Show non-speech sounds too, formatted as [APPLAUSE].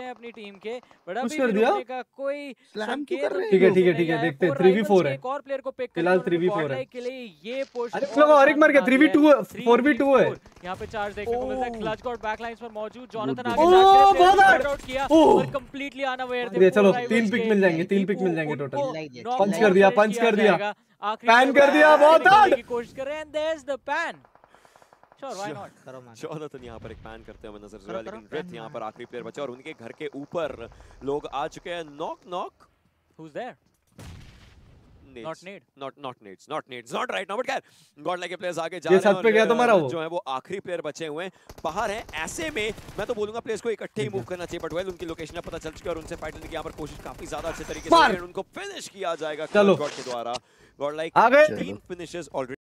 हैं अपनी टीम के बट पुश अभी कर भी दिया? का कोई संकेत ठीक है, ठीक है, ठीक है, देखते हैं, Four 3v4 rivals है। एक और प्लेयर को पिक फ़िलहाल करके उन्होंने 3v4 है। के लिए ये पुश अरे चलो और एक मार गया 3v2 है 4v2 है। यहाँ पे चार्ज देखने को मिलता है। क्लच गॉड बैकलाइंस पर मौजूद। जॉनथन आगे good. जाके ओह, player बहुत को hard. find out किया और कंप्लीटली अनअवेयर थे चलो तीन पिक मिल जाएँगे तीन पिक मिल जाएँगे टोटल पंच कर दिया पंच कर दिया। player कर दिया, बहुत कोशिश कर रहे हैं। There's the pan sure Jonathan [LAUGHS] यहाँ पर एक पैन करते हुए नज़र करो, लेकिन रिथ यहाँ पर आखिरी प्लेयर बचा और उनके घर के ऊपर लोग आ चुके हैं। Knock knock who's there? Not need not not needs not needs not right now but खैर गॉड लाइक प्लेयर्स आगे जा रहे हैं पे गया तो वो। जो है वो आखिरी प्लेयर बचे हुए हैं। बाहर हैं ऐसे में मैं तो बोलूँगा प्लेयर्स को इकट्ठे ही मूव करना चाहिए बट वेल उनकी लोकेशन पता चल चुकी है और उनसे फाइट लेने की यहाँ पर कोशिश काफ़ी ज़्यादा अच्छे तरीके से। हो है उनको फिनिश किया जाएगा चलो। गॉड के द्वारा। गॉड लाइक तीन फिनिशेस ऑलरेडी